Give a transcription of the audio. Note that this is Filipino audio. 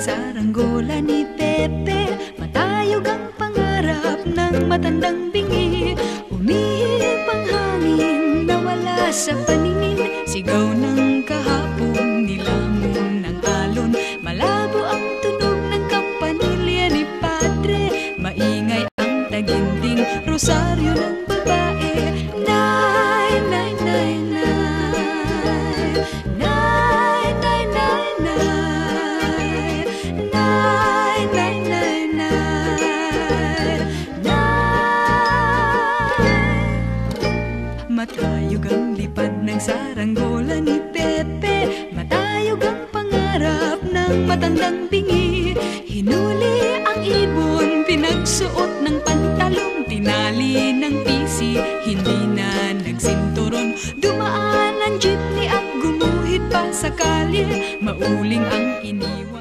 saranggola ni Pepe. Matayog ang pangarap ng matandang bingi. Umihip ang hangin nawala sa paningin. Sigaw ng kahapon, nilamon ng alon. Malabo ang tunog ng kampanilya ni Padre. Maingay ang taginding rosaryo ng babae Matayog ang lipad ng saranggola ni Pepe. Matayog ang pangarap ng matandang bingi. Hinuli ang ibon, pinagsuot ng pantalong Tinali ng pisi, hindi na nagsinturon. Dumaan ang jeepney at gumuhit pa sa kalye Mauling ang iniwan